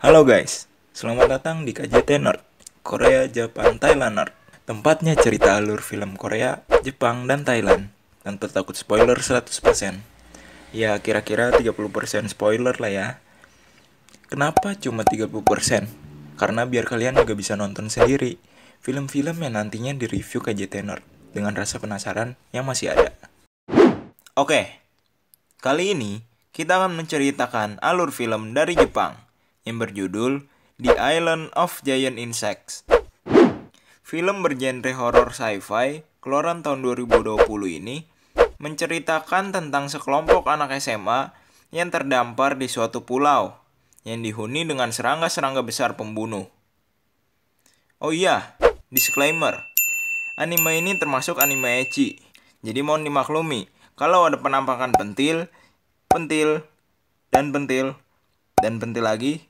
Halo guys, selamat datang di KJT Nerd, Korea, Jepang, Thailand Nerd. Tempatnya cerita alur film Korea, Jepang, dan Thailand. Tanpa takut spoiler 100%. Ya kira-kira 30% spoiler lah ya. Kenapa cuma 30%? Karena biar kalian juga bisa nonton sendiri film-film yang nantinya direview KJT Nerd dengan rasa penasaran yang masih ada. Oke, kali ini kita akan menceritakan alur film dari Jepang yang berjudul The Island of Giant Insects. Film bergenre horor sci-fi keluaran tahun 2020 ini menceritakan tentang sekelompok anak SMA yang terdampar di suatu pulau yang dihuni dengan serangga-serangga besar pembunuh. Oh iya, disclaimer. Anime ini termasuk anime ecchi. Jadi mohon dimaklumi kalau ada penampakan pentil, pentil, dan pentil, dan pentil lagi,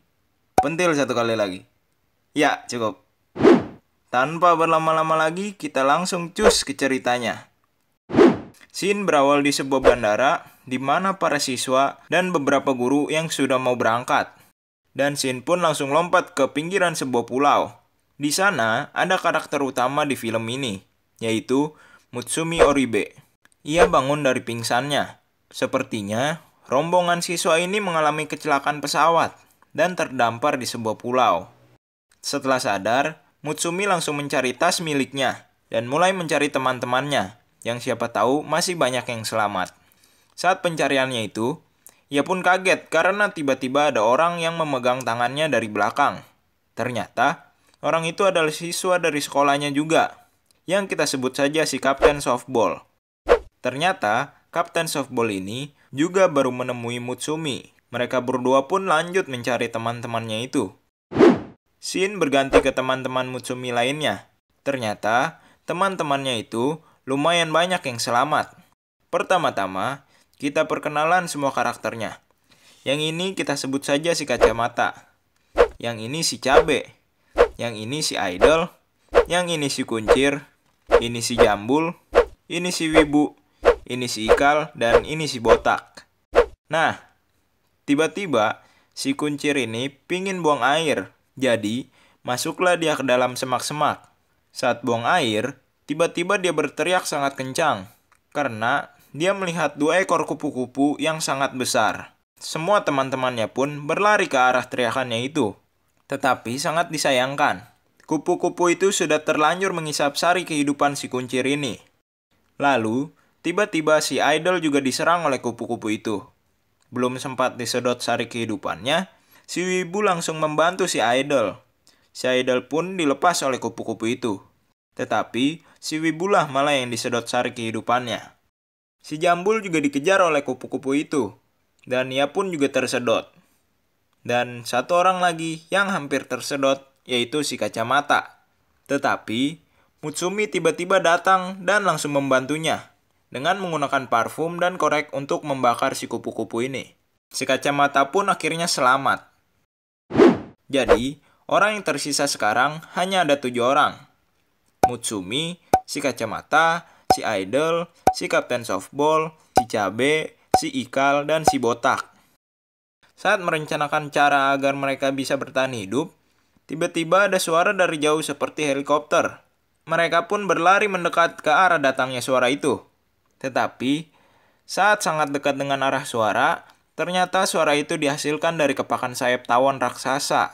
pentil satu kali lagi. Ya, cukup. Tanpa berlama-lama lagi, kita langsung cus ke ceritanya. Scene berawal di sebuah bandara, di mana para siswa dan beberapa guru yang sudah mau berangkat. Dan scene pun langsung lompat ke pinggiran sebuah pulau. Di sana, ada karakter utama di film ini, yaitu Mutsumi Oribe. Ia bangun dari pingsannya. Sepertinya, rombongan siswa ini mengalami kecelakaan pesawat dan terdampar di sebuah pulau. Setelah sadar, Mutsumi langsung mencari tas miliknya dan mulai mencari teman-temannya, yang siapa tahu masih banyak yang selamat. Saat pencariannya itu, ia pun kaget karena tiba-tiba ada orang yang memegang tangannya dari belakang. Ternyata, orang itu adalah siswa dari sekolahnya juga, yang kita sebut saja si Kapten Softball. Ternyata, Kapten Softball ini juga baru menemui Mutsumi. Mereka berdua pun lanjut mencari teman-temannya itu. Shin berganti ke teman-teman Mutsumi lainnya. Ternyata, teman-temannya itu lumayan banyak yang selamat. Pertama-tama, kita perkenalan semua karakternya. Yang ini kita sebut saja si kacamata. Yang ini si cabe. Yang ini si idol. Yang ini si kuncir. Ini si jambul. Ini si wibu. Ini si ikal. Dan ini si botak. Nah, tiba-tiba si kuncir ini pingin buang air jadi, masuklah dia ke dalam semak-semak. Saat buang air, tiba-tiba dia berteriak sangat kencang karena dia melihat dua ekor kupu-kupu yang sangat besar. Semua teman-temannya pun berlari ke arah teriakannya itu. Tetapi sangat disayangkan, kupu-kupu itu sudah terlanjur mengisap sari kehidupan si kuncir ini. Lalu, tiba-tiba si idol juga diserang oleh kupu-kupu itu. Belum sempat disedot sari kehidupannya, Si Wibu langsung membantu si Idol. Si Idol pun dilepas oleh kupu-kupu itu. Tetapi, si Wibulah malah yang disedot sari kehidupannya. Si Jambul juga dikejar oleh kupu-kupu itu. Dan ia pun juga tersedot. Dan satu orang lagi yang hampir tersedot, yaitu si Kacamata. Tetapi, Mutsumi tiba-tiba datang dan langsung membantunya dengan menggunakan parfum dan korek untuk membakar si kupu-kupu ini. Si kacamata pun akhirnya selamat. Jadi, orang yang tersisa sekarang hanya ada tujuh orang. Mutsumi, si kacamata, si idol, si kapten softball, si cabe, si ikal, dan si botak. Saat merencanakan cara agar mereka bisa bertahan hidup, tiba-tiba ada suara dari jauh seperti helikopter. Mereka pun berlari mendekat ke arah datangnya suara itu. Tetapi, saat sangat dekat dengan arah suara, Ternyata suara itu dihasilkan dari kepakan sayap tawon raksasa.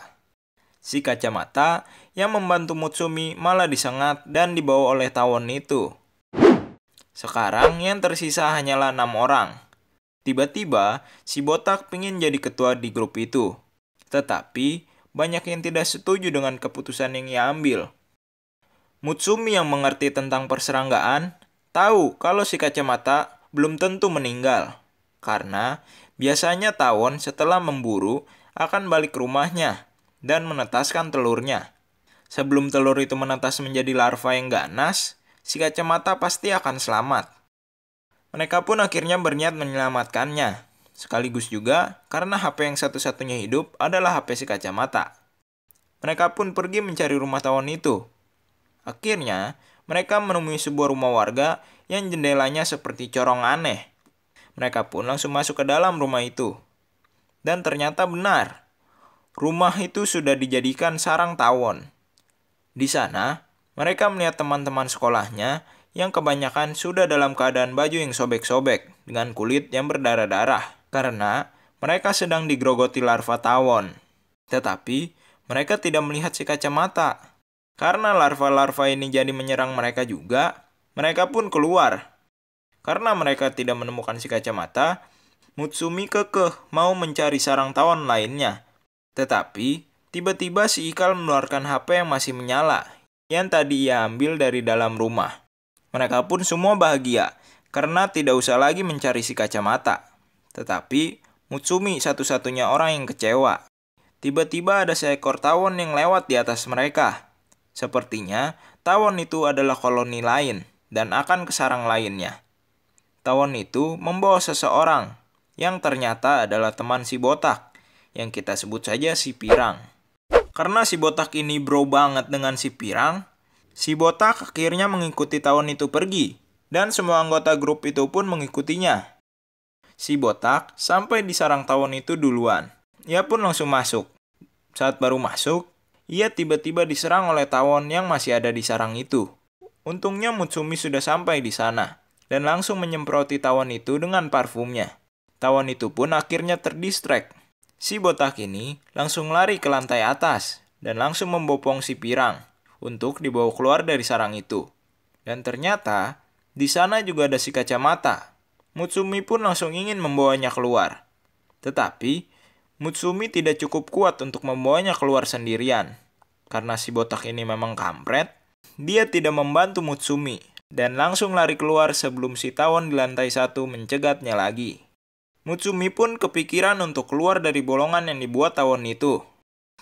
Si kacamata yang membantu Mutsumi malah disengat dan dibawa oleh tawon itu. Sekarang yang tersisa hanyalah enam orang. Tiba-tiba, si botak ingin jadi ketua di grup itu. Tetapi, banyak yang tidak setuju dengan keputusan yang ia ambil. Mutsumi yang mengerti tentang perseranggaan, tahu kalau si kacamata belum tentu meninggal. Karena Biasanya tawon setelah memburu akan balik ke rumahnya dan menetaskan telurnya. Sebelum telur itu menetas menjadi larva yang ganas, si kacamata pasti akan selamat. Mereka pun akhirnya berniat menyelamatkannya, sekaligus juga karena HP yang satu-satunya hidup adalah HP si kacamata. Mereka pun pergi mencari rumah tawon itu. Akhirnya, mereka menemui sebuah rumah warga yang jendelanya seperti corong aneh. Mereka pun langsung masuk ke dalam rumah itu. Dan ternyata benar. rumah itu sudah dijadikan sarang tawon. Di sana, mereka melihat teman-teman sekolahnya yang kebanyakan sudah dalam keadaan baju yang sobek-sobek dengan kulit yang berdarah-darah karena mereka sedang digrogoti larva tawon. Tetapi, mereka tidak melihat si kacamata. Karena larva-larva ini jadi menyerang mereka juga, mereka pun keluar. Karena mereka tidak menemukan si kacamata, Mutsumi kekeh mau mencari sarang tawon lainnya. Tetapi, tiba-tiba si Ikal mengeluarkan HP yang masih menyala, yang tadi ia ambil dari dalam rumah. Mereka pun semua bahagia karena tidak usah lagi mencari si kacamata. Tetapi Mutsumi satu-satunya orang yang kecewa. Tiba-tiba ada seekor tawon yang lewat di atas mereka. Sepertinya tawon itu adalah koloni lain dan akan ke sarang lainnya. Tawon itu membawa seseorang yang ternyata adalah teman si botak yang kita sebut saja si pirang. Karena si botak ini bro banget dengan si pirang, Si botak akhirnya mengikuti tawon itu pergi, dan semua anggota grup itu pun mengikutinya. Si botak sampai di sarang tawon itu duluan. Ia pun langsung masuk. Saat baru masuk, ia tiba-tiba diserang oleh tawon yang masih ada di sarang itu. Untungnya Mutsumi sudah sampai di sana, dan langsung menyemproti tawon itu dengan parfumnya. Tawon itu pun akhirnya terdistrek. Si botak ini langsung lari ke lantai atas, dan langsung membopong si pirang untuk dibawa keluar dari sarang itu. Dan ternyata, di sana juga ada si kacamata. Mutsumi pun langsung ingin membawanya keluar. Tetapi, Mutsumi tidak cukup kuat untuk membawanya keluar sendirian. Karena si botak ini memang kampret, dia tidak membantu Mutsumi dan langsung lari keluar sebelum si tawon di lantai satu mencegatnya lagi. Mutsumi pun kepikiran untuk keluar dari bolongan yang dibuat tawon itu.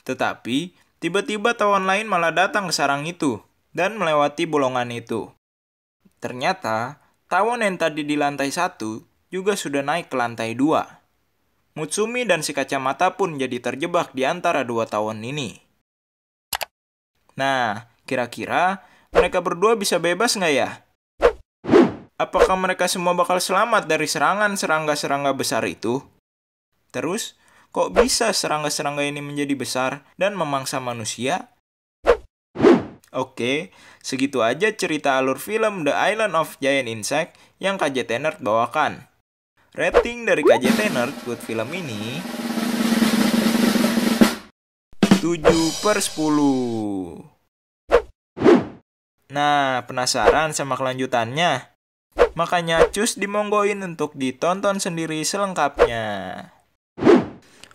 Tetapi, Tiba-tiba tawon lain malah datang ke sarang itu dan melewati bolongan itu. Ternyata, tawon yang tadi di lantai satu juga sudah naik ke lantai dua. Mutsumi dan si kacamata pun jadi terjebak di antara dua tawon ini. Nah, kira-kira mereka berdua bisa bebas nggak ya? Apakah mereka semua bakal selamat dari serangan serangga-serangga besar itu? Terus, Kok bisa serangga-serangga ini menjadi besar dan memangsa manusia? Oke, segitu aja cerita alur film The Island of Giant Insect yang KJT Nerd bawakan. Rating dari KJT Nerd buat film ini 7 per 10. Nah, penasaran sama kelanjutannya? Makanya cus dimonggoin untuk ditonton sendiri selengkapnya.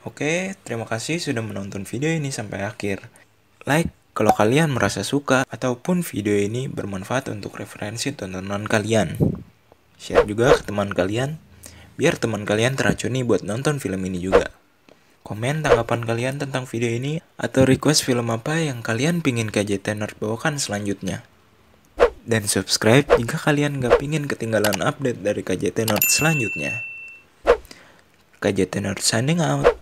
Oke, terima kasih sudah menonton video ini sampai akhir. Like kalau kalian merasa suka ataupun video ini bermanfaat untuk referensi tontonan kalian. Share juga ke teman kalian biar teman kalian teracuni buat nonton film ini juga. Komen tanggapan kalian tentang video ini atau request film apa yang kalian pingin KJT Nerd bawakan selanjutnya. Dan subscribe jika kalian gak pingin ketinggalan update dari KJT Nerd selanjutnya. KJT Nerd signing out.